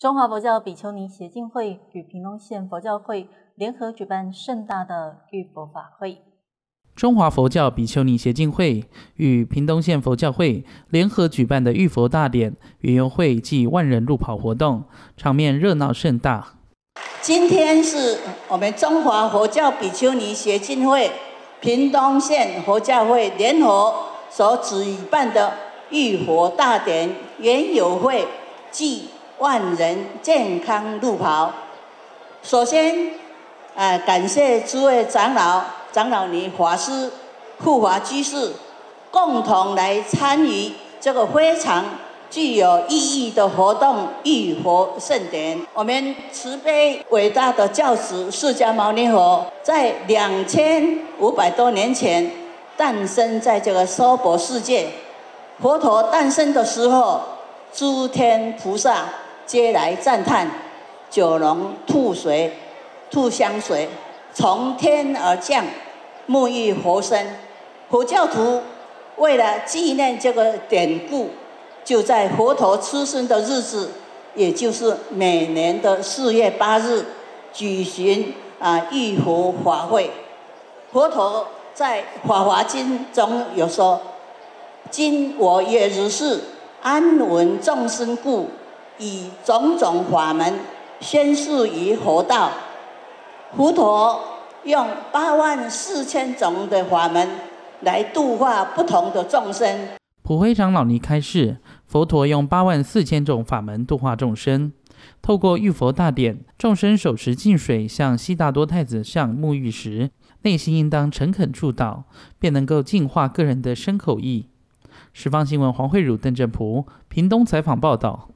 中华佛教比丘尼协进会与屏东县佛教会联合举办盛大的浴佛法会。中华佛教比丘尼协进会与屏东县佛教会联合举办的浴佛大典圆游会暨万人路跑活动，场面热闹盛大。今天是我们中华佛教比丘尼协进会、屏东县佛教会联合所举办的浴佛大典圆游会暨。万人健康路跑。首先，呃，感谢诸位长老、长老尼法师、护法居士，共同来参与这个非常具有意义的活动——浴佛盛典。我们慈悲伟大的教主释迦牟尼佛，在两千五百多年前诞生在这个娑婆世界。佛陀诞生的时候，诸天菩萨。皆来赞叹，九龙吐水，吐香水，从天而降，沐浴佛身。佛教徒为了纪念这个典故，就在佛陀出生的日子，也就是每年的四月八日，举行啊浴佛法会。佛陀在《法华经》中有说：“今我也如是，安闻众生故。”以种种法门宣示于佛道，佛陀用八万四千种的法门来度化不同的众生。普辉长老尼开示，佛陀用八万四千种法门度化众生。透过浴佛大典，众生手持净水向悉达多太子像沐浴时，内心应当诚恳祝祷，便能够净化个人的身口意。十方新闻黄慧茹、邓正普，屏东采访报道。